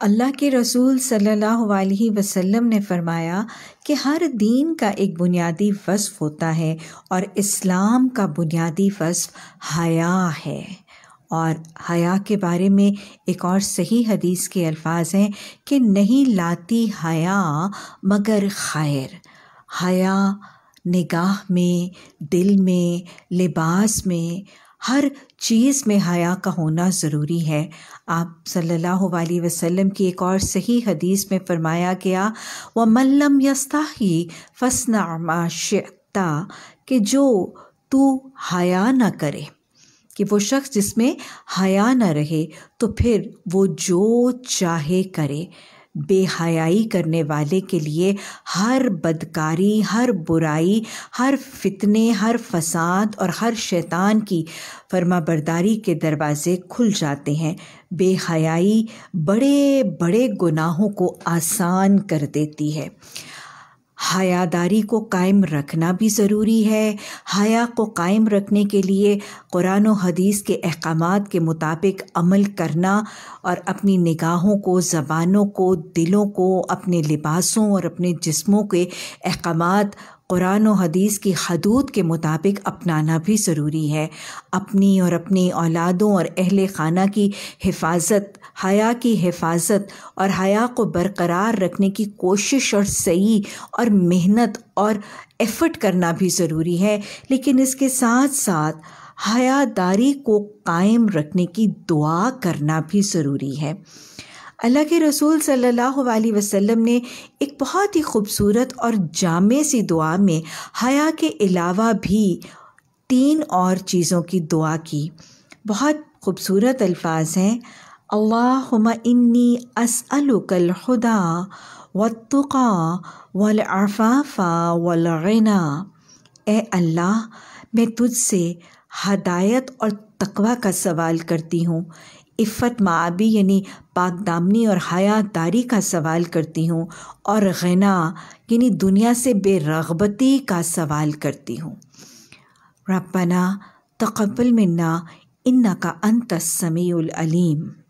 अल्लाह के रसूल सल्लल्लाहु अलैहि वसल्लम ने फरमाया कि हर दीन का एक बुनियादी वस्फ़ होता है और इस्लाम का बुनियादी वस्फ़ हया है। और हया के बारे में एक और सही हदीस के अल्फाज हैं कि नहीं लाती हया मगर खैर। हया निगाह में, दिल में, लिबास में हर चीज़ में हया का होना ज़रूरी है। आप सल्लल्लाहु अलैहि वसल्लम की एक और सही हदीस में फरमाया गया व मल्लम यस्ताही फसना माशता कि जो तू हया ना करे, कि वो शख्स जिसमें हया ना रहे तो फिर वो जो चाहे करे। बेहयाई करने वाले के लिए हर बदकारी, हर बुराई, हर फितने, हर फसाद और हर शैतान की फर्माबरदारी के दरवाज़े खुल जाते हैं। बेहयाई बड़े बड़े गुनाहों को आसान कर देती है। हयादारी को कायम रखना भी ज़रूरी है। हया को कायम रखने के लिए कुरान हदीस के अहकाम के मुताबिक अमल करना और अपनी निगाहों को, ज़बानों को, दिलों को, अपने लिबासों और अपने जिस्मों के अहकाम कुरान और हदीस की हदूद के मुताबिक अपनाना भी ज़रूरी है। अपनी और अपनी औलादों और अहल खाना की हिफाजत, हया की हिफाजत और हया को बरकरार रखने की कोशिश और सही और मेहनत और एफ़र्ट करना भी ज़रूरी है। लेकिन इसके साथ साथ हयादारी को कायम रखने की दुआ करना भी ज़रूरी है। अल्लाह के रसूल सल्लल्लाहु अलैहि वसल्लम ने एक बहुत ही खूबसूरत और जामे सी दुआ में हया के अलावा भी तीन और चीज़ों की दुआ की। बहुत खूबसूरत अल्फाज हैं। अल्लाहुम्मा इन्नी असअलुकल खुदा वत्तुका वल अफ़ाफ़ा वल गिना। ए अल्लाह, मैं तुझसे हदायत और तकवा का सवाल करती हूँ। इफ़्फ़त माबी यानी पाकदामनी और हया दारी का सवाल करती हूँ और गना यानी दुनिया से बेरगबती का सवाल करती हूँ। रबना तकबल मन्ना इन्ना का अंत समीम